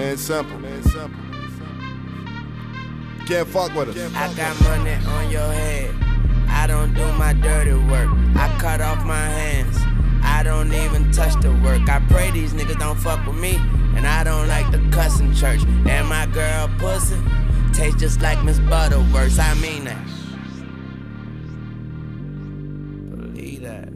it's simple. It's simple. Can't fuck with us. I got money on your head. I don't do my dirty work. I cut off my hands. I don't even touch the work. I pray these niggas don't fuck with me. And I don't like the cuss in church. And my girl pussy tastes just like Miss Butterworth. I mean that. Believe that.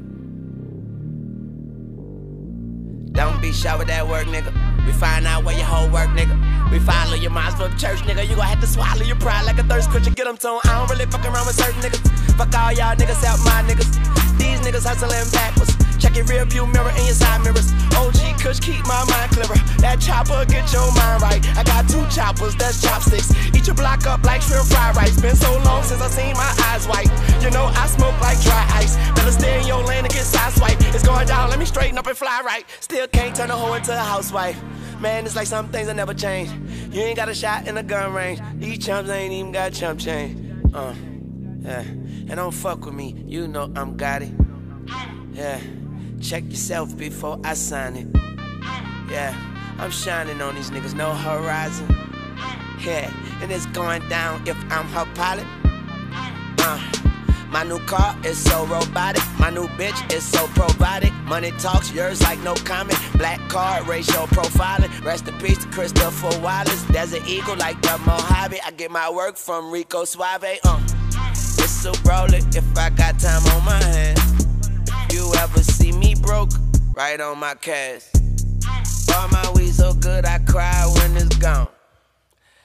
Don't be shy with that work, nigga. We find out where your whole work, nigga. We follow your minds for church, nigga. You gon' have to swallow your pride like a thirst quencher. Get them tone. I don't really fuck around with certain niggas. Fuck all y'all niggas out my niggas. These niggas hustling backwards. Check your rear view mirror and your side mirrors. OG Kush, keep my mind clearer. That chopper, get your mind right. I got two choppers, that's chopsticks. Eat your block up like shrimp fried rice. Been so long since I seen my eyes white. You know I smoke like dry up and fly right. Still can't turn a hoe into a housewife. Man, it's like some things that never change. You ain't got a shot in the gun range. These chumps ain't even got chump change. Uh, yeah. And don't fuck with me, you know I'm got it. Yeah. Check yourself before I sign it. Yeah. I'm shining on these niggas, no horizon. Yeah. And it's going down if I'm her pilot. My new car is so robotic. My new bitch is so provided. Money talks, yours like no comment. Black card, racial profiling. Rest in peace to Christopher Wallace. An eagle like the Mojave. I get my work from Rico Suave. Uh, it's a roller if I got time on my hands. If you ever see me broke, right on my cash. All my weed so good, I cry when it's gone.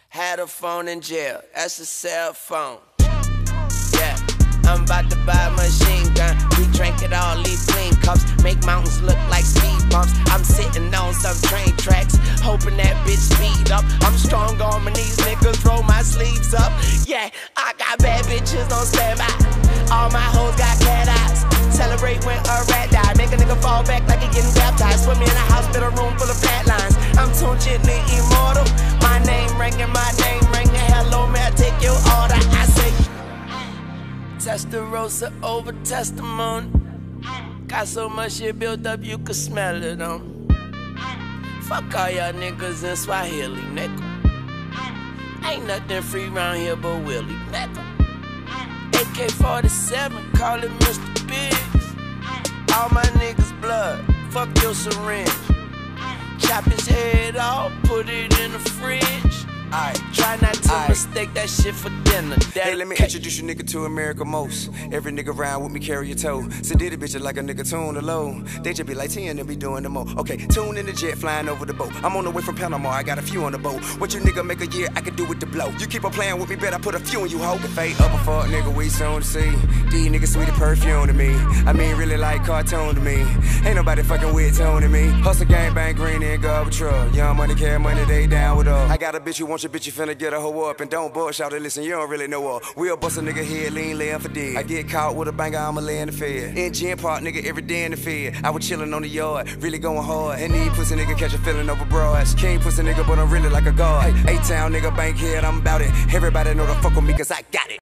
Had a phone in jail, that's a cell phone. I'm about to buy a machine gun. We drink it all, leave clean cups. Make mountains look like speed bumps. I'm sitting on some train tracks, hoping that bitch speed up. I'm strong on my knees, niggas roll my sleeves up. Yeah, I got bad bitches on standby. All my hoes got cat eyes. Celebrate when a rat die. Make a nigga fall back like he getting baptized. Put me in a hospital room full of fat lines. I'm too gently immortal. My name ringing, my name Testarossa over testimony. Got so much shit built up you could smell it on. Fuck all y'all niggas in Swahili, nigga. Ain't nothing free round here but Willie, nigga. AK 47, call it Mr. Biggs. All my niggas blood, fuck your syringe. Chop his head off, put it in the fridge. Alright, try not Aight. mistake that shit for dinner. Hey, let me introduce you nigga to America most. Every nigga round with me carry a toe. So did a bitch like a nigga tune the low. They just be like 10 and be doing the mo. Okay, tune in the jet flying over the boat. I'm on the way from Panama, I got a few on the boat. What you nigga make a year, I can do with the blow. You keep on playing with me, bet I put a few on you, hoe. Fade up a fuck nigga, we soon to see. These niggas sweet perfume to me. I mean, really like cartoon to me. Ain't nobody fucking with tone to me. Hustle gang bang green and garbage truck. Young money, care money, they down with us. I got a bitch who wants your bitch, you finna get a hoe up. And don't bullshit out listen, you don't really know her. We'll bust a nigga head, lean, laying for dead. I get caught with a banger, I'ma lay in the fed. In gym park, nigga, every day in the fed. I was chillin' on the yard, really going hard. And these pussy nigga catch a feeling over broads. King pussy nigga, but I'm really like a god. Hey, A-town nigga, Bankhead, I'm about it. Everybody know the fuck with me, cause I got it.